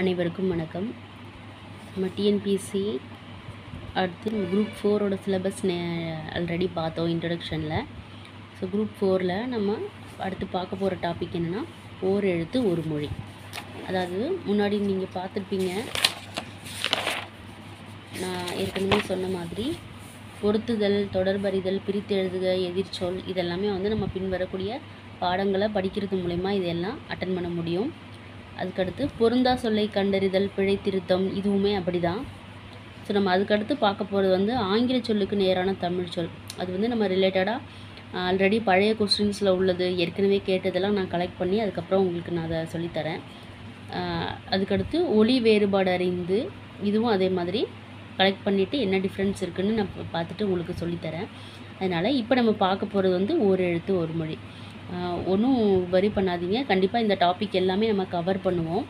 அனைவருக்கும் வணக்கம். நம்ம டிஎன்பிசி அடுத்து குரூப் ஃபோரோட சிலபஸ் நே ஆல்ரெடி பார்த்தோம் இன்ட்ரடக்ஷனில் ஸோ குரூப் ஃபோரில் நம்ம அடுத்து பார்க்க போகிற டாபிக் என்னென்னா ஓர் எழுத்து ஒரு மொழி. அதாவது முன்னாடி நீங்கள் பார்த்துருப்பீங்க நான் ஏற்கனவே சொன்ன மாதிரி பொருத்துதல் தொடர்பறிதல் பிரித்து எழுதுக எதிர்ச்சொல் இதெல்லாமே வந்து நம்ம பின்வரக்கூடிய பாடங்களை படிக்கிறது மூலயமா இதெல்லாம் அட்டன் பண்ண முடியும். அதுக்கடுத்து பொருந்தா சொல்லை கண்டறிதல் பிழை திருத்தம் இதுவுமே அப்படி தான் ஸோ நம்ம அதுக்கடுத்து பார்க்க போகிறது வந்து ஆங்கில சொல்லுக்கு நேரான தமிழ் சொல். அது வந்து நம்ம ரிலேட்டடாக ஆல்ரெடி பழைய கொஸ்டின்ஸில் உள்ளது ஏற்கனவே கேட்டதெல்லாம் நான் கலெக்ட் பண்ணி அதுக்கப்புறம் உங்களுக்கு நான் அதை சொல்லித்தரேன். அதுக்கடுத்து ஒளி வேறுபாடு அறிந்து இதுவும் அதே மாதிரி கலெக்ட் பண்ணிவிட்டு என்ன டிஃப்ரென்ஸ் இருக்குதுன்னு நான் பார்த்துட்டு உங்களுக்கு சொல்லித்தரேன். அதனால் இப்போ நம்ம பார்க்க போகிறது வந்து ஒரு எழுத்து ஒரு மொழி. ஒன்றும் வரி பண்ணாதீங்க. கண்டிப்பாக இந்த டாபிக் எல்லாமே நம்ம கவர் பண்ணுவோம்.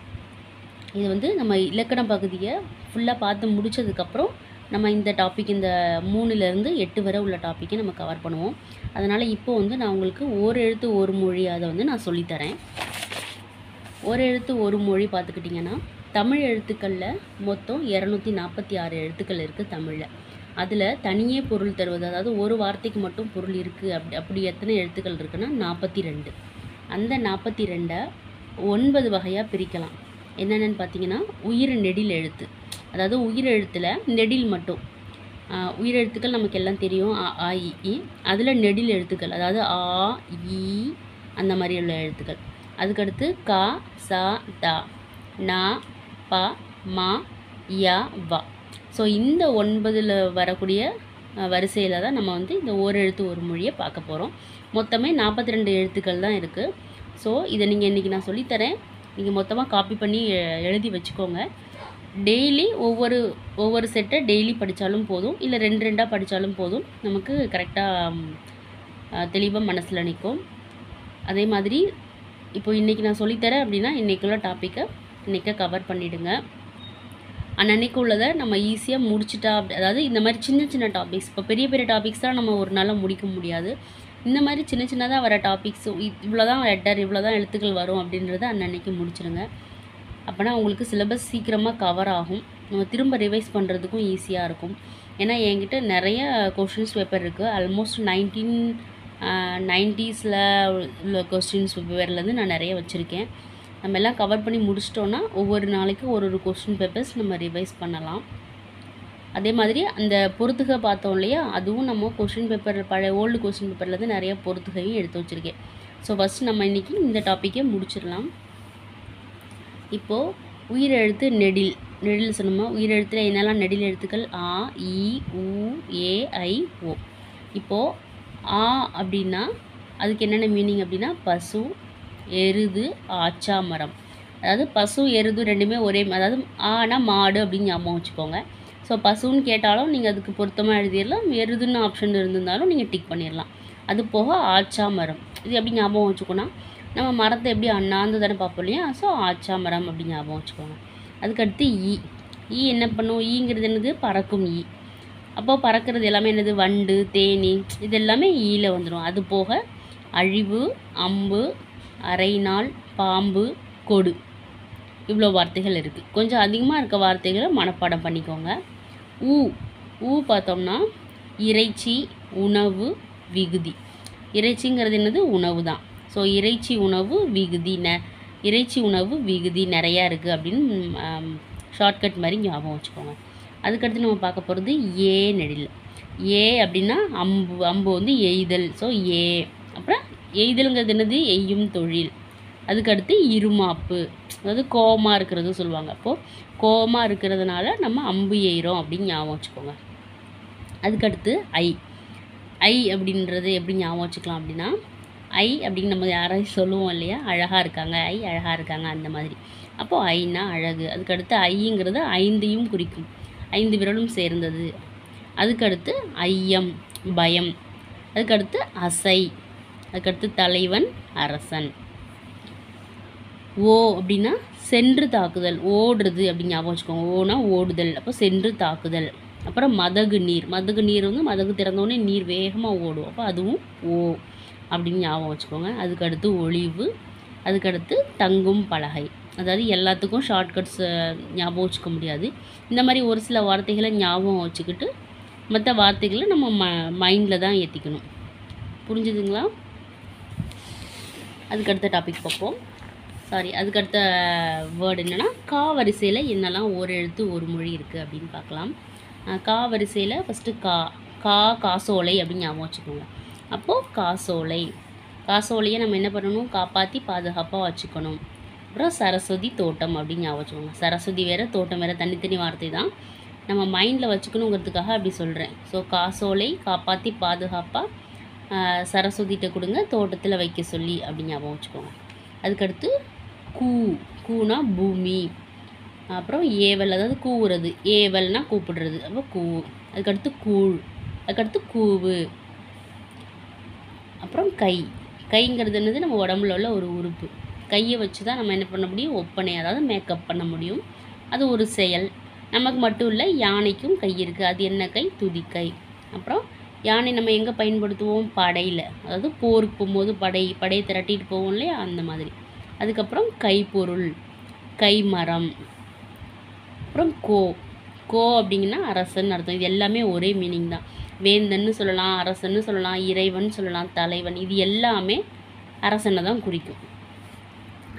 இது வந்து நம்ம இலக்கண பகுதியை ஃபுல்லாக பார்த்து முடித்ததுக்கப்புறம் நம்ம இந்த டாபிக் இந்த மூணுலேருந்து எட்டு வரை உள்ள டாப்பிக்கை நம்ம கவர் பண்ணுவோம். அதனால் இப்போ வந்து நான் உங்களுக்கு ஒரு எழுத்து ஒரு மொழி அதை வந்து நான் சொல்லித்தரேன். ஒரு எழுத்து ஒரு மொழி பார்த்துக்கிட்டிங்கன்னா தமிழ் எழுத்துக்களில் மொத்தம் இரநூத்தி நாற்பத்தி ஆறு எழுத்துக்கள் இருக்குது தமிழில். அதில் தனியே பொருள் தருவது அதாவது ஒரு வார்த்தைக்கு மட்டும் பொருள் இருக்குது அப்படி அப்படி எத்தனை எழுத்துக்கள் இருக்குன்னா நாற்பத்தி ரெண்டு அந்த நாற்பத்தி ரெண்டை ஒன்பது வகையாக பிரிக்கலாம். என்னென்னு பார்த்தீங்கன்னா உயிர் நெடில் எழுத்து. அதாவது உயிர் எழுத்தில் நெடில் மட்டும். உயிர் உயிரெழுத்துக்கள் நமக்கு எல்லாம் தெரியும் அ ஆ இ. அதில் நெடில் எழுத்துக்கள் அதாவது ஆ இ அந்த மாதிரி உள்ள எழுத்துக்கள். அதுக்கடுத்து க ச த ந ப ம ய வ. ஸோ இந்த ஒன்பதில் வரக்கூடிய வரிசையில் தான் நம்ம வந்து இந்த ஒரு எழுத்து ஒரு மொழியை பார்க்க போகிறோம் மொத்தமே நாற்பத்தி ரெண்டு எழுத்துக்கள் தான் இருக்குது ஸோ இதை நீங்கள் இன்றைக்கி நான் சொல்லித்தரேன். நீங்கள் மொத்தமாக காப்பி பண்ணி எ- எழுதி வச்சுக்கோங்க. டெய்லி ஒவ்வொரு ஒவ்வொரு செட்டை டெய்லி படித்தாலும் போதும். இல்லை ரெண்டு ரெண்டாக படித்தாலும் போதும். நமக்கு கரெக்டாக தெளிவாக மனசில் நிற்கும் அதே மாதிரி இப்போ இன்றைக்கி நான் சொல்லித்தரேன் அப்படின்னா இன்றைக்குள்ள டாப்பிக்கை இன்றைக்கி கவர் பண்ணிவிடுங்க அன்னன்னைக்கு உள்ளதை நம்ம ஈஸியாக முடிச்சிட்டா அதாவது இந்த மாதிரி சின்ன சின்ன டாபிக்ஸ் இப்போ பெரிய பெரிய டாபிக்ஸ் தான் நம்ம ஒரு நாளில் முடிக்க முடியாது. இந்த மாதிரி சின்ன சின்னதாக வர டாபிக்ஸ் இவ்வளோ தான் லெட்டர் இவ்வளோ தான் எழுத்துக்கள் வரும் அப்படின்றத அன்னன்னைக்கு முடிச்சிடுங்க அப்போனா உங்களுக்கு சிலபஸ் சீக்கிரமாக கவர் ஆகும். நம்ம திரும்ப ரிவைஸ் பண்ணுறதுக்கும் ஈஸியாக இருக்கும். ஏன்னா என்கிட்ட நிறைய கொஷின்ஸ் பேப்பர் இருக்குது ஆல்மோஸ்ட் நைன்டீன் நைன்ட்டீஸில் உள்ள கொஸ்டின்ஸ் பேப்பர்லேருந்து நான் நிறைய வச்சுருக்கேன். நம்ம எல்லாம் கவர் பண்ணி முடிச்சிட்டோன்னா ஒவ்வொரு நாளைக்கும் ஒரு ஒரு கொஸ்டின் பேப்பர்ஸ் நம்ம ரிவைஸ் பண்ணலாம். அதே மாதிரி அந்த பொறுத்துகை பார்த்தோம் இல்லையா? அதுவும் நம்ம கொஸ்டின் பேப்பர் பழைய ஓல்டு கொஸ்டின் பேப்பர்லேருந்து நிறைய பொறுத்துகையும் எடுத்து வச்சுருக்கேன். ஸோ ஃபஸ்ட் நம்ம இன்றைக்கி இந்த டாப்பிக்கே முடிச்சிடலாம். இப்போது உயிரெழுத்து நெடில் நெடில் சொன்னோமா? உயிரெழுத்தில் என்னெல்லாம் நெடில் எழுத்துக்கள்? ஆ இ உ ஏ ஐ ஓ. இப்போது ஆ அப்படின்னா அதுக்கு என்னென்ன மீனிங் அப்படின்னா? பசு எருது ஆச்சா மரம். அதாவது பசு எருது ரெண்டுமே ஒரே அதாவது ஆனா மாடு அப்படின்னு ஞாபகம் வச்சுக்கோங்க. ஸோ பசுன்னு கேட்டாலும் நீங்கள் அதுக்கு பொருத்தமாக எழுதிடலாம் எருதுன்னு ஆப்ஷன் இருந்திருந்தாலும் நீங்கள் டிக் பண்ணிடலாம் அது போக ஆச்சா மரம். இது எப்படி ஞாபகம் வச்சுக்கோன்னா நம்ம மரத்தை எப்படி அண்ணாந்து தானே பார்ப்போம் இல்லையா? ஸோ ஆச்சா மரம் அப்படி ஞாபகம் வச்சுக்கோங்க. அதுக்கடுத்து ஈ. ஈ என்ன பண்ணும்? ஈங்கிறது என்னது? பறக்கும் ஈ. அப்போது பறக்கிறது எல்லாமே என்னது? வண்டு தேனி இது எல்லாமே ஈயில் வந்துடும் அது போக அழிவு அம்பு அரை நாள் பாம்பு கொடு. இவ்வளோ வார்த்தைகள் இருக்குது கொஞ்சம் அதிகமாக இருக்க வார்த்தைகளை மனப்பாடம் பண்ணிக்கோங்க. ஊ. ஊ பார்த்தோம்னா இறைச்சி உணவு விகுதி. இறைச்சிங்கிறது என்னது? உணவு தான். ஸோ இறைச்சி உணவு விகுதி ந இறைச்சி உணவு விகுதி நிறையா இருக்குது அப்படின்னு ஷார்ட்கட் மாதிரி ஞாபகம் வச்சுக்கோங்க. அதுக்கடுத்து நம்ம பார்க்க போகிறது ஏ நெடில். ஏ அப்படின்னா அம்பு அம்பு வந்து எய்தல். So A. அப்புறம் எய்தலுங்கிறது என்னது? எய்யும் தொழில். அதுக்கடுத்து இருமாப்பு. அதாவது கோவமாக இருக்கிறது சொல்லுவாங்க. அப்போது கோவமாக இருக்கிறதுனால நம்ம அம்பு எய்கிறோம் அப்படின்னு ஞாபகம் வச்சுக்கோங்க. அதுக்கடுத்து ஐ. ஐ அப்படின்றது எப்படி ஞாபகம் வச்சுக்கலாம் அப்படின்னா ஐ அப்படின்னு நம்ம யாரையும் சொல்லுவோம் இல்லையா? அழகாக இருக்காங்க ஐ அழகாக இருக்காங்க அந்த மாதிரி. அப்போது ஐனா அழகு. அதுக்கடுத்து ஐங்கிறது ஐந்தையும் குறிக்கும். ஐந்து விரலும் சேர்ந்தது. அதுக்கடுத்து ஐயம் பயம். அதுக்கடுத்து அசை. அதுக்கடுத்து தலைவன் அரசன். ஓ அப்படின்னா சென்று தாக்குதல் ஓடுறது அப்படின்னு ஞாபகம் வச்சுக்கோங்க. ஓனா ஓடுதல் அப்போ சென்று தாக்குதல். அப்புறம் மதகு நீர் மதகு நீர் வந்து மதகு திறந்தோடனே நீர் வேகமாக ஓடும். அப்போ அதுவும் ஓ அப்படின்னு ஞாபகம் வச்சுக்கோங்க. அதுக்கடுத்து ஒளிவு அதுக்கடுத்து தங்கும் பலகை. அதாவது எல்லாத்துக்கும் ஷார்ட்கட்ஸ் ஞாபகம் வச்சுக்க முடியாது. இந்த மாதிரி ஒரு சில வார்த்தைகளை ஞாபகம் வச்சுக்கிட்டு மற்ற வார்த்தைகளை நம்ம ம மைண்டில் தான் ஏற்றிக்கணும் புரிஞ்சுதுங்களா? அதுக்கடுத்த டாபிக் பார்ப்போம். சாரி அதுக்கடுத்த வேர்டு என்னென்னா கா வரிசையில் என்னெல்லாம் ஒரு எழுத்து ஒரு மொழி இருக்குது அப்படின்னு பார்க்கலாம். கா வரிசையில் ஃபஸ்ட்டு கா கா காசோலை அப்படின்னு ஞாபகம் வச்சுக்கோங்க. அப்போது காசோலை காசோலையை நம்ம என்ன பண்ணணும்? காப்பாற்றி பாதுகாப்பாக வச்சுக்கணும். அப்புறம் சரஸ்வதி தோட்டம் அப்படின்னு ஞாபகம் வச்சுக்கோங்க. சரஸ்வதி வேறு தோட்டம் வேறு தனித்தனி வார்த்தை தான். நம்ம மைண்டில் வச்சுக்கணுங்கிறதுக்காக அப்படி சொல்கிறேன் ஸோ காசோலை காப்பாற்றி பாதுகாப்பாக சரஸ்வதிகிட்ட கொடுங்க தோட்டத்தில் வைக்க சொல்லி அப்படின்னு ஞாபகம் வச்சுக்கோங்க. அதுக்கடுத்து கூ கூனா பூமி. அப்புறம் ஏவல் அதாவது கூவுறது. ஏவல்னா கூப்பிடுறது. அப்போ கூ அதுக்கடுத்து கூழ் அதுக்கடுத்து கூவு. அப்புறம் கை. கைங்கிறது என்னது? நம்ம உடம்புல உள்ள ஒரு உறுப்பு. கையை வச்சு தான் நம்ம என்ன பண்ண முடியும்? ஒப்பனை அதாவது மேக்கப் பண்ண முடியும். அது ஒரு செயல். நமக்கு மட்டும் இல்லை யானைக்கும் கை இருக்குது அது என்ன கை? துதிக்கை அப்புறம் யானை நம்ம எங்கே பயன்படுத்துவோம்? படையில். அதாவது போருக்கு போகும்போது படை படையை திரட்டிட்டு போவோம் இல்லையா? அந்த மாதிரி. அதுக்கப்புறம் கைப்பொருள் கைமரம் அப்புறம் கோ. கோ அப்படிங்கன்னா அரசன் அர்த்தம். இது எல்லாமே ஒரே மீனிங் தான். வேந்தன்னு சொல்லலாம் அரசன்னு சொல்லலாம் இறைவன் சொல்லலாம் தலைவன். இது எல்லாமே அரசனை தான் குறிக்கும்.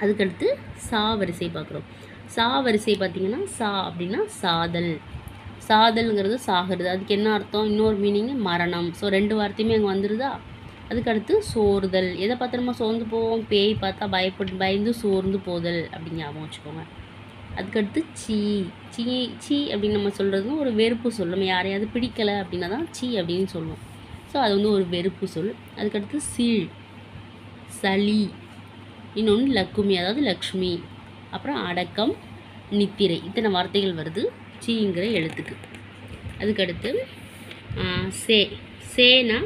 அதுக்கடுத்து சா வரிசை பார்க்குறோம். சா வரிசை பார்த்திங்கன்னா சா அப்படின்னா சாதல். சாதல்ங்கிறது சாகிறது. அதுக்கு என்ன அர்த்தம்? இன்னொரு மீனிங் மரணம். ஸோ ரெண்டு வார்த்தையுமே அங்கே வந்துடுதா அதுக்கடுத்து சோறுதல். எதை பார்த்து நம்ம சோர்ந்து போவோம்? பேய் பார்த்தா பயப்பட்டு பயந்து சோர்ந்து போதல் அப்படின்னு ஞாபகம் வச்சுக்கோங்க. அதுக்கடுத்து சீ. சீ சீ அப்படின்னு நம்ம சொல்கிறது ஒரு வெறுப்பு சொல். நம்ம யாரையாவது பிடிக்கலை அப்படின்னா தான் சீ அப்படின்னு சொல்லுவோம். ஸோ அது வந்து ஒரு வெறுப்பு சொல். அதுக்கடுத்து சீழ். சளி. இன்னொன்று லக்குமி. அதாவது லக்ஷ்மி. அப்புறம் அடக்கம் நித்திரை. இத்தனை வார்த்தைகள் வருது. சீங்கிற எழுத்துக்கு. அதுக்கடுத்து சே சேனா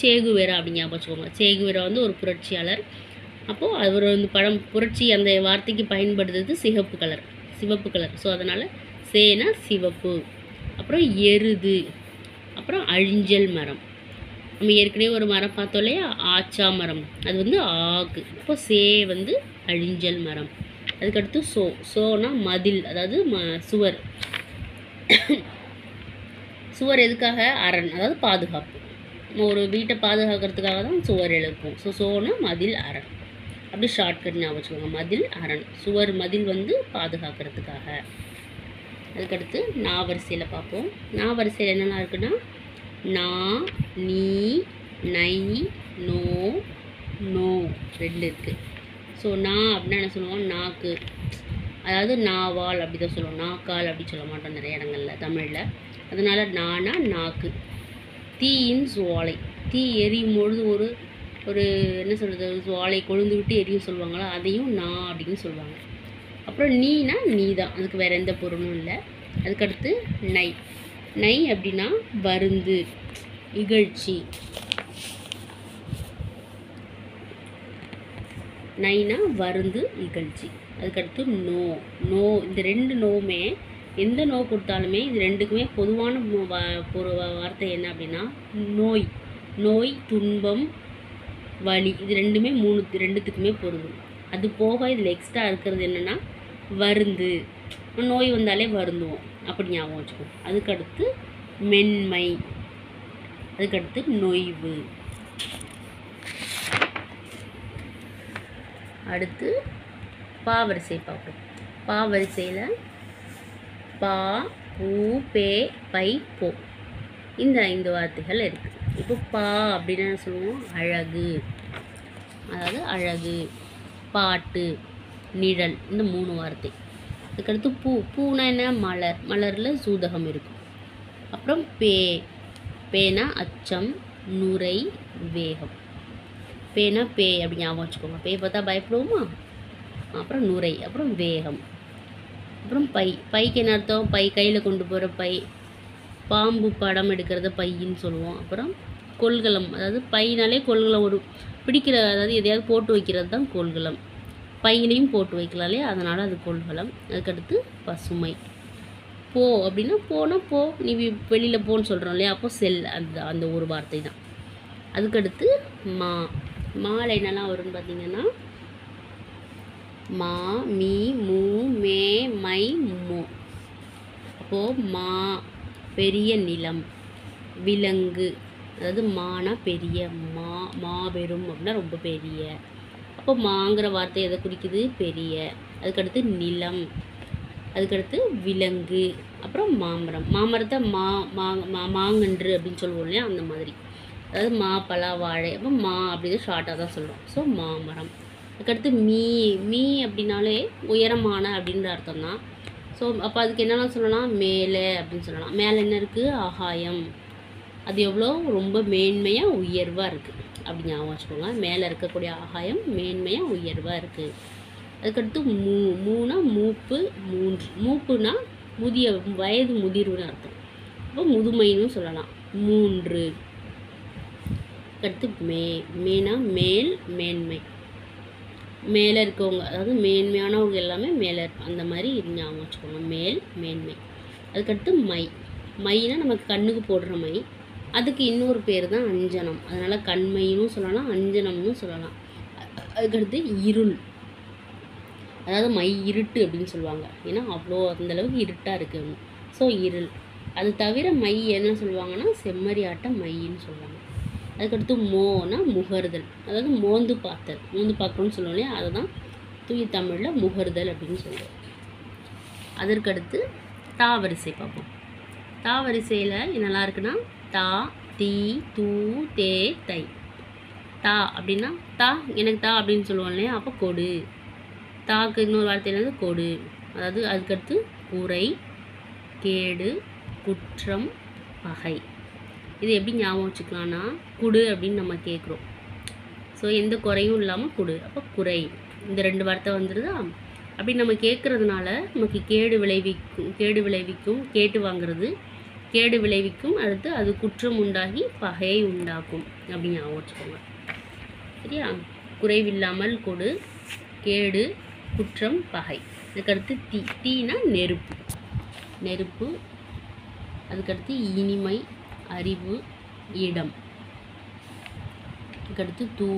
சேகுவேரா அப்படின்னு ஞாபகம் வச்சுக்கோங்க. சேகுவேரா வந்து ஒரு புரட்சியாளர். அப்போது அவர் வந்து பழம் புரட்சி அந்த வார்த்தைக்கு பயன்படுத்துறது சிகப்பு கலர் சிவப்பு கலர். ஸோ அதனால் சேனா சிவப்பு. அப்புறம் எருது. அப்புறம் அழிஞ்சல் மரம். நம்ம ஏற்கனவே ஒரு மரம் பார்த்தோம் இல்லையா? ஆச்சா மரம். அது வந்து ஆகு. இப்போ சே வந்து அழிஞ்சல் மரம். அதுக்கடுத்து சோ சோனா மதில் அதாவது ம சுவர். சுவர் எதுக்காக? அரண் அதாவது பாதுகாப்பு. ஒரு வீட்டை பாதுகாக்கிறதுக்காக தான் சுவர் எழுப்போம் ஸோ சோனா மதில் அரண். அப்படி ஷார்ட்கட் ஞாபகம் வச்சுக்கோங்க. மதில் அரண். சுவர் மதில் வந்து பாதுகாக்கிறதுக்காக. அதுக்கடுத்து நாவரிசையில் பார்ப்போம். நா வரிசையில் என்னெல்லாம் இருக்குன்னா நா நீ நை நோ நோ. ரெண்டு இருக்குது ஸோ நான் அப்படின்னா என்ன சொல்லுவோம்? நாக்கு. அதாவது நாவால் அப்படி தான் சொல்லுவோம். நாக்கால் அப்படி சொல்ல மாட்டோம் நிறைய இடங்கள்ல தமிழில். அதனால் நானா நாக்கு. தீயின் சுவாலை. தீ எரியும் பொழுது ஒரு ஒரு என்ன சொல்கிறது சுவாலை கொழுந்து விட்டு எரியும் சொல்லுவாங்களோ? அதையும் நா அப்படின்னு சொல்லுவாங்க. அப்புறம் நீனா நீ தான் அதுக்கு வேறு எந்த பொருளும் இல்லை. அதுக்கடுத்து நை. நை அப்படின்னா வருந்து இகழ்ச்சி. நைனா வருந்து இகழ்ச்சி. அதுக்கடுத்து நோ. நோ இந்த ரெண்டு நோவுமே எந்த நோ கொடுத்தாலுமே இது ரெண்டுக்குமே பொதுவான மு- வார்த்தை என்ன அப்படின்னா நோய். நோய் துன்பம் வலி. இது ரெண்டுமே மூணு ரெண்டுத்துக்குமே பொருந்தும். அது போக இதில் எக்ஸ்ட்ரா இருக்கிறது என்னென்னா வருந்து. நோய் வந்தாலே வருந்துவோம். அப்படி ஞாபகம் வச்சுக்கோம் அதுக்கடுத்து மென்மை. அதுக்கடுத்து நொய்வு. அடுத்து பா வரிசை பார்ப்போம். பா வரிசையில் பா பூ பே பை போ. இந்த ஐந்து வார்த்தைகள் இருக்குது இப்போ பா அப்படின்னு என்ன சொல்லுவோம்? அழகு. அதாவது அழகு பாட்டு நிழல் இந்த மூணு வார்த்தை. அதுக்கடுத்து பூ. பூனா என்ன? மலர். மலரில் சூதகம் இருக்கும். அப்புறம் பே. பேனா அச்சம் நுரை வேகம். பேனா பே அப்படி ஞாபகம் வச்சுக்கோங்க. பே பார்த்தா பயப்படுவோமா? அப்புறம் நுரை அப்புறம் வேகம் அப்புறம் பை. பைக்கு என்ன அர்த்தம்? பை கையில் கொண்டு போகிற பை. பாம்பு படம் எடுக்கிறத பையின்னு சொல்லுவோம். அப்புறம் கொள்கலம் அதாவது பைனாலே கொள்கலம் ஒரு பிடிக்கிற அதாவது எதையாவது போட்டு வைக்கிறது தான் கொள்கலம். பையிலையும் போட்டு வைக்கலாம் இல்லையா? அதனால் அது கொள்கலம். அதுக்கடுத்து பசுமை. போ அப்படின்னா போனால் போ. நீ வெளியில் போன்னு சொல்கிறோம் இல்லையா? அப்போ செல் அந்த அந்த ஒரு வார்த்தை தான். அதுக்கடுத்து மா. மாலை என்னெல்லாம் வரும்னு பார்த்தீங்கன்னா மா மீ மூ மே மை மோ. அப்போது மா பெரிய நிலம். விலங்கு. அதாவது மானா பெரிய மா மாபெரும் அப்படின்னா ரொம்ப பெரிய. அப்போ மாங்கிற வார்த்தை எதை குறிக்குது? பெரிய. அதுக்கடுத்து நிலம். அதுக்கடுத்து விலங்கு. அப்புறம் மாமரம். மாமரத்தை மா மா மா மாங்கன்று அப்படின்னு சொல்லுவோம் இல்லையா? அந்த மாதிரி. அதாவது மா பலா வாழை அப்போ மா அப்படின்னு ஷார்ட்டாக தான் சொல்கிறோம் ஸோ மாமரம் அதுக்கடுத்து மீ மீ அப்படின்னாலே உயரமான அப்படின்ற அர்த்தம் தான் ஸோ அப்போ அதுக்கு என்னெல்லாம் சொல்லலாம்? மேலே அப்படின்னு சொல்லலாம். மேலே என்ன இருக்குது ஆகாயம். அது எவ்வளோ? ரொம்ப மேன்மையாக உயர்வாக இருக்குது அப்படி ஞாபகம் வச்சுக்கோங்க. மேலே இருக்கக்கூடிய ஆகாயம் மேன்மையாக உயர்வாக இருக்குது அதுக்கடுத்து மூ மூணா மூப்பு மூன்று. மூப்புனா முதிய வயது முதிர்வுன்னு அர்த்தம். அப்போ முதுமைன்னு சொல்லலாம். மூன்று. அடுத்து மே மேனா மேல் மேன்மை. மேலே இருக்கவங்க அதாவது மேன்மையானவங்க எல்லாமே மேலே இருப்பாங்க அந்த மாதிரி ஞாபகம் வச்சுக்கோங்க. மேல் மேன்மை. அதுக்கடுத்து மை. மைனா நமக்கு கண்ணுக்கு போடுற மை. அதுக்கு இன்னொரு பேர் தான் அஞ்சனம். அதனால் கண்மையினும் சொல்லலாம் அஞ்சனம்னு சொல்லலாம். அதுக்கடுத்து இருள். அதாவது மை இருட்டு அப்படின்னு சொல்லுவாங்க. ஏன்னா அவ்வளோ அந்தளவுக்கு இருட்டாக இருக்குது ஸோ இருள். அது தவிர மை என்ன சொல்லுவாங்கன்னா செம்மறியாட்ட மைன்னு சொல்லுவாங்க. அதுக்கடுத்து மோனா முகர்தல். அதாவது மோந்து பார்த்தல். மோந்து பார்க்கணும்னு சொல்லுவோம் இல்லையா? அதை தான் தூய தமிழில் முகர்தல் அப்படின்னு சொல்லுவோம். அதற்கடுத்து தா வரிசை பார்ப்போம். தா வரிசையில் என்னெல்லாம் இருக்குன்னா தா தி தூ தே தை. தா அப்படின்னா தா எனக்கு தா அப்படின்னு சொல்லுவோம் இல்லையா? அப்போ கொடு. தாக்கு இன்னொரு வார்த்தையிலேருந்து என்னது கொடு. அதாவது அதுக்கடுத்து குறை கேடு குற்றம் பகை. இது எப்படி ஞாபகம் வச்சுக்கலாம்னா குடு அப்படின்னு நம்ம கேட்குறோம். ஸோ எந்த குறையும் இல்லாமல் குடு. அப்போ குறை. இந்த ரெண்டு வார்த்தை வந்துடுதா அப்படி நம்ம கேட்குறதுனால நமக்கு கேடு விளைவிக்கும் கேடு விளைவிக்கும் கேட்டு வாங்குறது கேடு விளைவிக்கும் அடுத்து அது குற்றம் உண்டாகி பகையை உண்டாக்கும். அப்படின்னு ஞாபகம் வச்சுக்கோங்க. சரியா? குறைவில்லாமல் கொடு கேடு குற்றம் பகை. அதுக்கடுத்து தீ தீனா நெருப்பு. நெருப்பு. அதுக்கடுத்து இனிமை அறிவு இடம். அதுக்கடுத்து தூ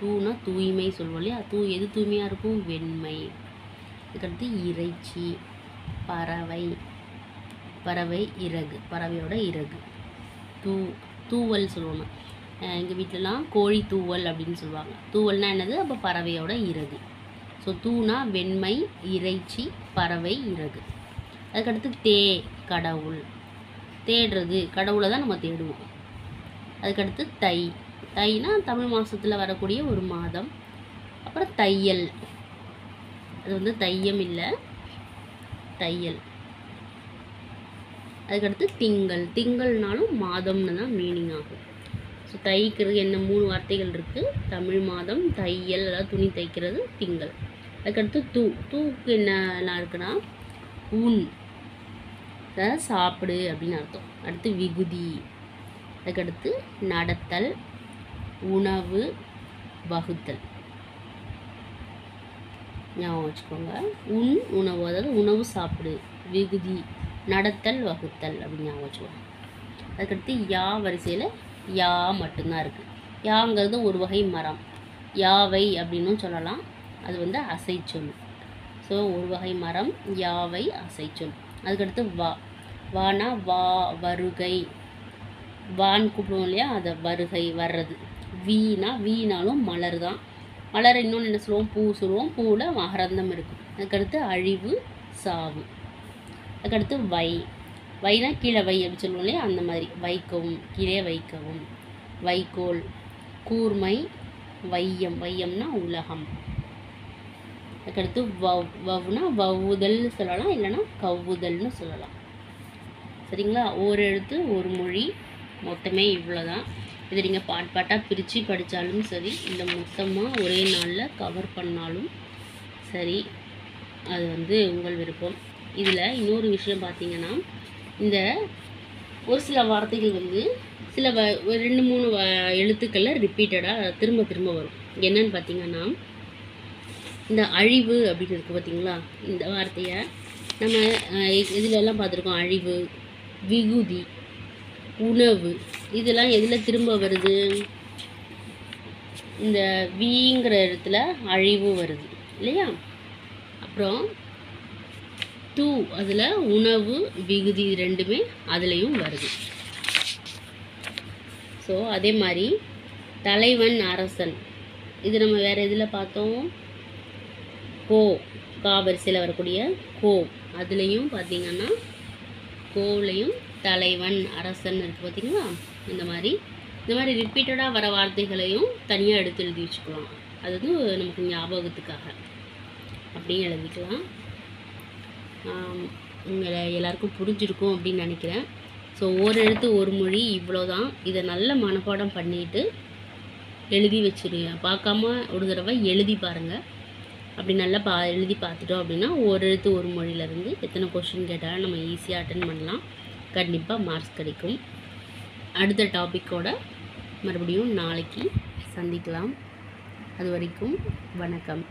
தூனா தூய்மை சொல்லுவோம் இல்லையா? தூ எது தூய்மையாக இருக்கும்? வெண்மை. அதுக்கடுத்து இறைச்சி பறவை. பறவை இறகு. பறவையோட இறகு. தூ தூவல் சொல்லுவோம். எங்கள் வீட்டிலலாம் கோழி தூவல் அப்படின்னு சொல்லுவாங்க. தூவல்னால் என்னது? அப்போ பறவையோட இறகு. ஸோ தூணா வெண்மை இறைச்சி பறவை இறகு. அதுக்கடுத்து தே கடவுள். தேடுறது கடவுளை தான் நம்ம தேடுவோம். அதுக்கடுத்து தை. தைனா தமிழ் மாதத்தில் வரக்கூடிய ஒரு மாதம். அப்புறம் தையல். அது வந்து தையம் இல்லை. தையல். அதுக்கடுத்து திங்கள். திங்கள்னாலும் மாதம்னு தான் மீனிங் ஆகும். ஸோ தைக்கிறது என்ன? மூணு வார்த்தைகள் இருக்குது தமிழ் மாதம் தையல் அதாவது துணி தைக்கிறது திங்கள். அதுக்கடுத்து தூ. தூக்கு என்னலாம் இருக்குன்னா? உன் அதாவது சாப்பிடு அப்படின்னு அர்த்தம். அடுத்து விகுதி. அதுக்கடுத்து நடத்தல் உணவு வகுத்தல். ஞாபகம் வச்சுக்கோங்க. உண் உணவு அதாவது உணவு சாப்பிடு விகுதி நடத்தல் வகுத்தல் அப்படின்னு ஞாபகம் வச்சுக்கோங்க. அதுக்கடுத்து யா வரிசையில் யா மட்டும்தான் இருக்குது யாங்கிறது ஒரு வகை மரம். யாவை அப்படின்னும் சொல்லலாம். அது வந்து அசைச்சொல். ஸோ ஒரு வகை மரம் யாவை அசைச்சொல். அதுக்கடுத்து வா. வானா வா வருகை. வான் கூப்பிடுவோம் இல்லையா? அதை வருகை வர்றது. வீணா வீணாலும் மலர் தான். மலர் இன்னொன்று என்ன சொல்லுவோம்? பூ சொல்லுவோம். பூவில் மகரந்தம் இருக்கும். அதுக்கடுத்து அழிவு சாவு. அதுக்கடுத்து வை. வைனா கீழே வை அப்படின்னு சொல்லுவோம் இல்லையா? அந்த மாதிரி. வைக்கவும் கீழே வைக்கவும். வைக்கோல். கூர்மை வையம். வையம்னா உலகம். அதுக்கடுத்து வவ் வவ்னா வவ்வுதல்னு சொல்லலாம். இல்லைன்னா கவ்வுதல்னு சொல்லலாம். சரிங்களா? ஒரு எழுத்து ஒரு மொழி மொத்தமே இவ்வளோ தான் இதை நீங்கள் பாட் பாட்டாக பிரித்து படித்தாலும் சரி இல்லை மொத்தமாக ஒரே நாளில் கவர் பண்ணாலும் சரி அது வந்து உங்கள் விருப்பம். இதில் இன்னொரு விஷயம் பார்த்தீங்கன்னா இந்த ஒரு சில வார்த்தைகள் வந்து சில வ ரெண்டு மூணு வ எழுத்துக்களில் ரிப்பீட்டடாக திரும்ப திரும்ப வரும். என்னன்னு பார்த்தீங்கன்னா இந்த அழிவு அப்படின்னு இருக்குது பார்த்திங்களா இந்த வார்த்தையை நம்ம இதிலெல்லாம் பார்த்துருக்கோம் அழிவு விகுதி உணவு. இதெல்லாம் எதில் திரும்ப வருது? இந்த வீங்கிற இடத்துல அழிவு வருது இல்லையா? அப்புறம் டூ அதில் உணவு விகுதி ரெண்டுமே அதுலேயும் வருது. ஸோ அதே மாதிரி தலைவன் அரசன். இது நம்ம வேறு எதில் பார்த்தோம்? கோ காவரிசையில் வரக்கூடிய கோ. அதுலேயும் பார்த்திங்கன்னா கோவிலையும் தலைவன் அரசன் இருக்குது பார்த்திங்களா? இந்த மாதிரி. இந்த மாதிரி ரிப்பீட்டடாக வர வார்த்தைகளையும் தனியாக எடுத்து எழுதி வச்சுக்கலாம். அது வந்து நமக்கு ஞாபகத்துக்காக. அப்படியும் எழுதிக்கலாம். உங்களை எல்லாருக்கும் புரிஞ்சிருக்கும் அப்படின்னு நினைக்கிறேன். ஸோ ஒரு எழுத்து ஒரு மொழி இவ்வளோ தான் இதை நல்ல மனப்பாடம் பண்ணிட்டு எழுதி வச்சுருவேன் பார்க்காம ஒரு தடவை எழுதி பாருங்கள் அப்படி நல்லா பா எழுதி பார்த்துட்டோம் அப்படின்னா ஒரு எழுத்து ஒரு மொழியிலேருந்து எத்தனை கொஷின் கேட்டாலும் நம்ம ஈஸியாக அட்டன் பண்ணலாம். கண்டிப்பாக மார்க்ஸ் கிடைக்கும். அடுத்த டாப்பிக்கோட மறுபடியும் நாளைக்கு சந்திக்கலாம். அது வரைக்கும் வணக்கம்.